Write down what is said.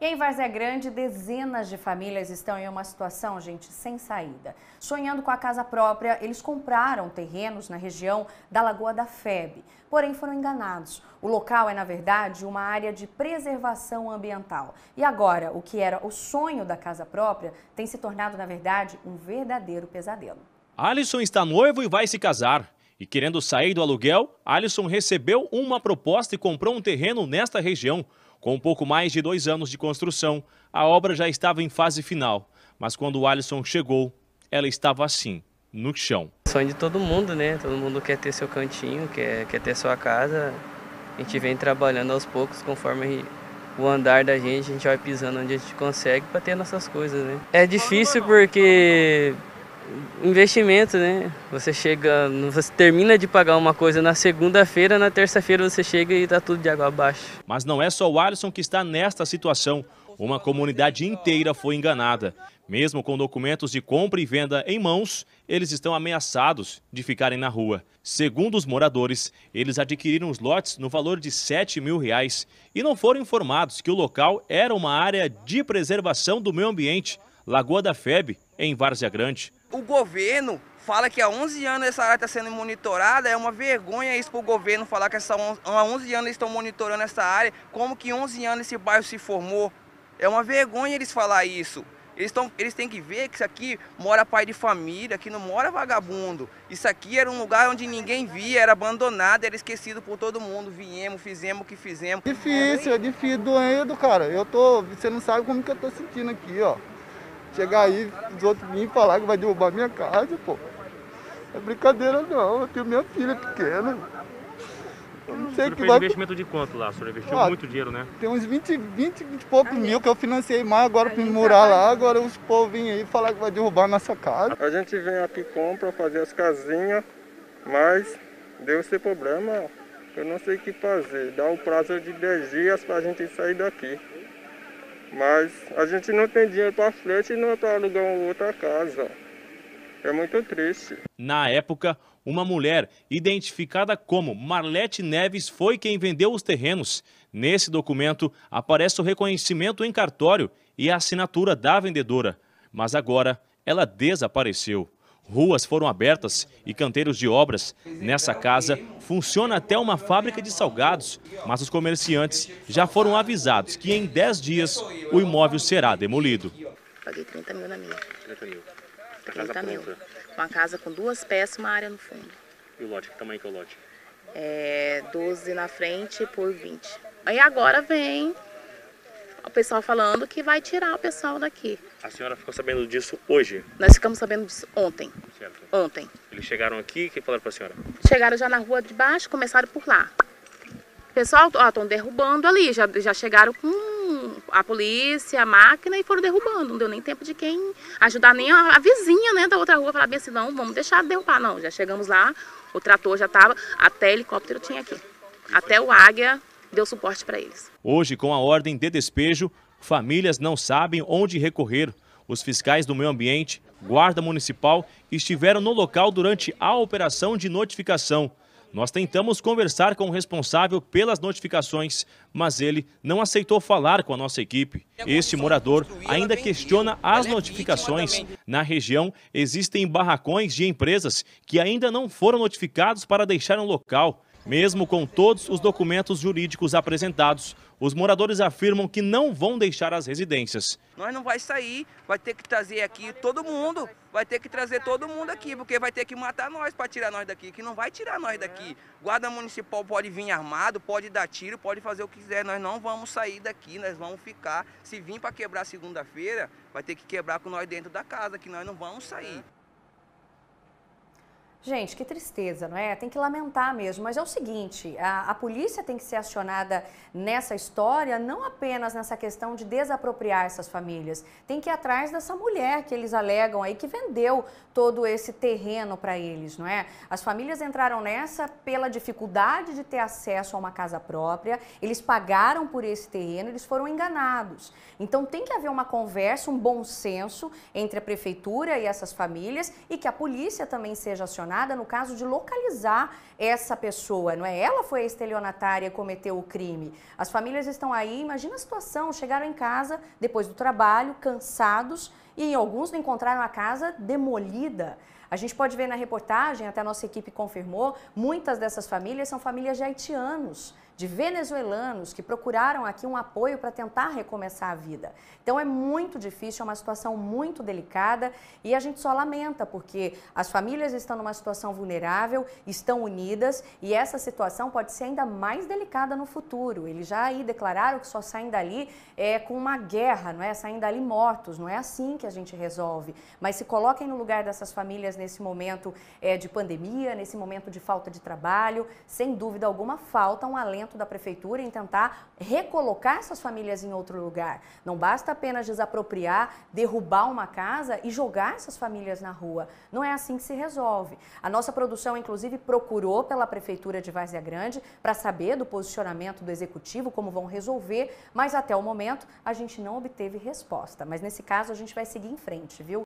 E em Várzea Grande, dezenas de famílias estão em uma situação, gente, sem saída. Sonhando com a casa própria, eles compraram terrenos na região da Lagoa da Febe, porém foram enganados. O local é, na verdade, uma área de preservação ambiental. E agora, o que era o sonho da casa própria tem se tornado, na verdade, um verdadeiro pesadelo. Alisson está noivo e vai se casar. E querendo sair do aluguel, Alisson recebeu uma proposta e comprou um terreno nesta região. Com um pouco mais de dois anos de construção, a obra já estava em fase final, mas quando o Alisson chegou, ela estava assim, no chão. Sonho de todo mundo, né? Todo mundo quer ter seu cantinho, quer, quer ter sua casa. A gente vem trabalhando aos poucos, conforme o andar da gente, a gente vai pisando onde a gente consegue para ter nossas coisas, né? É difícil porque investimento, né? Você chega, você termina de pagar uma coisa na segunda-feira, na terça-feira você chega e está tudo de água abaixo. Mas não é só o Alisson que está nesta situação. Uma comunidade inteira foi enganada. Mesmo com documentos de compra e venda em mãos, eles estão ameaçados de ficarem na rua. Segundo os moradores, eles adquiriram os lotes no valor de 7 mil reais e não foram informados que o local era uma área de preservação do meio ambiente, Lagoa da Febe, em Várzea Grande. O governo fala que há 11 anos essa área está sendo monitorada, é uma vergonha isso para o governo falar que essa, há 11 anos eles estão monitorando essa área, como que 11 anos esse bairro se formou. É uma vergonha eles falar isso. Eles, tão, eles têm que ver que isso aqui mora pai de família, que não mora vagabundo. Isso aqui era um lugar onde ninguém via, era abandonado, era esquecido por todo mundo. Viemos, fizemos o que fizemos. Difícil, é difícil, doendo, cara. Eu tô, você não sabe como que eu tô sentindo aqui, ó. Chegar aí, os outros virem falar que vai derrubar minha casa, pô. É brincadeira não, eu tenho minha filha pequena. Eu não sei o que vai... investimento de quanto lá? O senhor investiu ah, muito dinheiro, né? Tem uns 20, 20, 20 e poucos mil que eu financei mais agora para morar lá. Agora os povos vêm aí falar que vai derrubar a nossa casa. A gente vem aqui compra, fazer as casinhas, mas deu esse problema, eu não sei o que fazer. Dá o prazo de 10 dias para a gente sair daqui. Mas a gente não tem dinheiro para frente e não é para alugar outra casa. É muito triste. Na época, uma mulher identificada como Marlete Neves foi quem vendeu os terrenos. Nesse documento aparece o reconhecimento em cartório e a assinatura da vendedora. Mas agora ela desapareceu. Ruas foram abertas e canteiros de obras. Nessa casa funciona até uma fábrica de salgados, mas os comerciantes já foram avisados que em 10 dias o imóvel será demolido. Paguei 30 mil na minha. 30 mil. 30 mil. Uma casa com duas peças e uma área no fundo. E o lote? Que tamanho que é o lote? É 12 na frente por 20. Aí agora vem o pessoal falando que vai tirar o pessoal daqui. A senhora ficou sabendo disso hoje? Nós ficamos sabendo disso ontem. Certo. Ontem. Eles chegaram aqui, o que falaram para a senhora? Chegaram já na rua de baixo, começaram por lá. Pessoal, ó, estão derrubando ali, já, já chegaram com a polícia, a máquina e foram derrubando. Não deu nem tempo de quem ajudar, nem a, a vizinha né, da outra rua falar bem assim, não, vamos deixar de derrubar. Não, já chegamos lá, o trator já estava, até helicóptero tinha aqui. Até o Águia deu suporte para eles. Hoje, com a ordem de despejo, famílias não sabem onde recorrer. Os fiscais do meio ambiente, guarda municipal, estiveram no local durante a operação de notificação. Nós tentamos conversar com o responsável pelas notificações, mas ele não aceitou falar com a nossa equipe. Este morador ainda questiona as notificações. Na região, existem barracões de empresas que ainda não foram notificados para deixar um local. Mesmo com todos os documentos jurídicos apresentados, os moradores afirmam que não vão deixar as residências. Nós não vai sair, vai ter que trazer aqui todo mundo, vai ter que trazer todo mundo aqui, porque vai ter que matar nós para tirar nós daqui, que não vai tirar nós daqui. Guarda municipal pode vir armado, pode dar tiro, pode fazer o que quiser, nós não vamos sair daqui, nós vamos ficar. Se vir para quebrar segunda-feira, vai ter que quebrar com nós dentro da casa, que nós não vamos sair. Gente, que tristeza, não é? Tem que lamentar mesmo. Mas é o seguinte: a, a, polícia tem que ser acionada nessa história, não apenas nessa questão de desapropriar essas famílias. Tem que ir atrás dessa mulher que eles alegam aí que vendeu todo esse terreno para eles, não é? As famílias entraram nessa pela dificuldade de ter acesso a uma casa própria, eles pagaram por esse terreno, eles foram enganados. Então tem que haver uma conversa, um bom senso entre a prefeitura e essas famílias e que a polícia também seja acionada acionada no caso de localizar essa pessoa, não é? Ela foi a estelionatária e cometeu o crime. As famílias estão aí, imagina a situação, chegaram em casa depois do trabalho, cansados, e alguns encontraram a casa demolida. A gente pode ver na reportagem, até a nossa equipe confirmou, muitas dessas famílias são famílias de haitianos de venezuelanos que procuraram aqui um apoio para tentar recomeçar a vida. Então é muito difícil, é uma situação muito delicada e a gente só lamenta porque as famílias estão numa situação vulnerável, estão unidas e essa situação pode ser ainda mais delicada no futuro. Eles já aí declararam que só saem dali é, com uma guerra, não é? Saem dali mortos, não é assim que a gente resolve. Mas se coloquem no lugar dessas famílias nesse momento é, de pandemia, nesse momento de falta de trabalho, sem dúvida alguma falta um alento da prefeitura em tentar recolocar essas famílias em outro lugar. Não basta apenas desapropriar, derrubar uma casa e jogar essas famílias na rua. Não é assim que se resolve. A nossa produção, inclusive, procurou pela prefeitura de Várzea Grande para saber do posicionamento do executivo, como vão resolver, mas até o momento a gente não obteve resposta. Mas nesse caso a gente vai seguir em frente, viu?